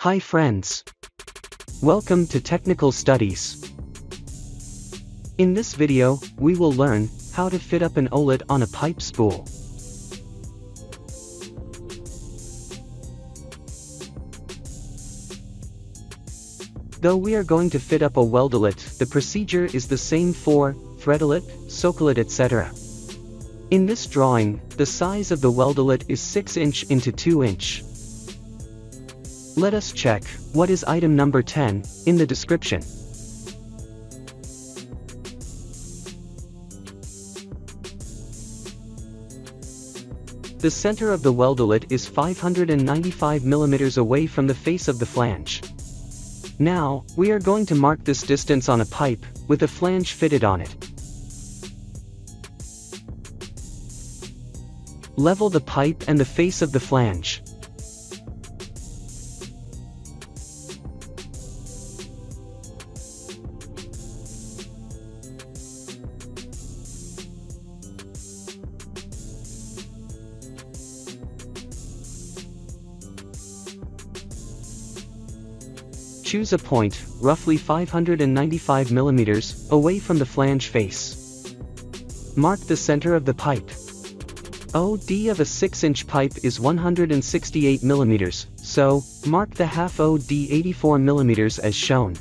Hi friends. Welcome to Technical Studies. In this video, we will learn how to fit up an olet on a pipe spool. Though we are going to fit up a weldolet, the procedure is the same for threadolet, socket etc. In this drawing, the size of the weldolet is 6 inch into 2 inch. Let us check, what is item number 10, in the description. The center of the weldolet is 595 mm away from the face of the flange. Now, we are going to mark this distance on a pipe, with a flange fitted on it. Level the pipe and the face of the flange. Choose a point, roughly 595 mm, away from the flange face. Mark the center of the pipe. OD of a 6-inch pipe is 168 mm, so, mark the half OD 84 mm as shown.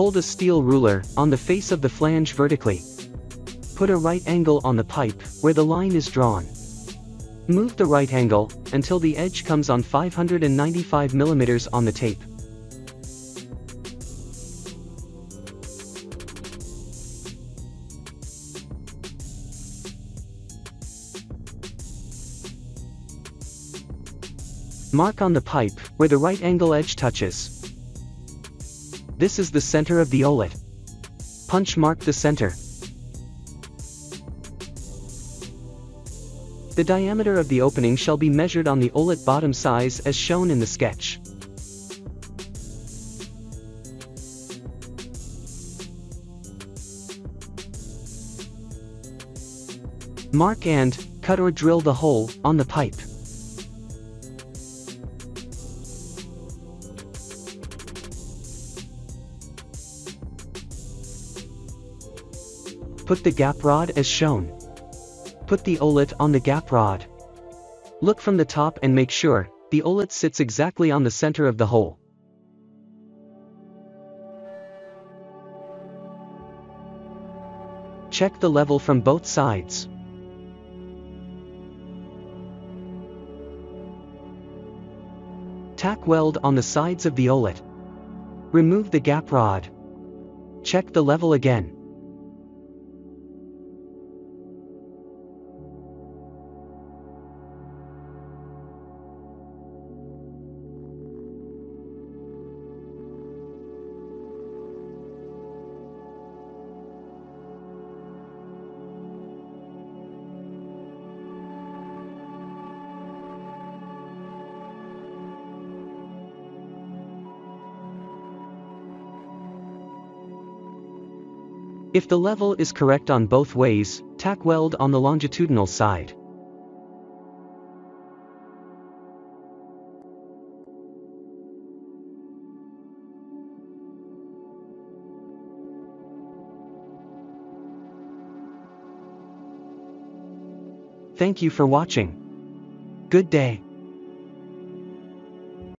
Hold a steel ruler on the face of the flange vertically. Put a right angle on the pipe where the line is drawn. Move the right angle until the edge comes on 595 mm on the tape. Mark on the pipe where the right angle edge touches. This is the center of the olet. Punch mark the center. The diameter of the opening shall be measured on the olet bottom size as shown in the sketch. Mark and, cut or drill the hole, on the pipe. Put the gap rod as shown. Put the olet on the gap rod. Look from the top and make sure, the olet sits exactly on the center of the hole. Check the level from both sides. Tack weld on the sides of the olet. Remove the gap rod. Check the level again. If the level is correct on both ways, tack weld on the longitudinal side. Thank you for watching. Good day.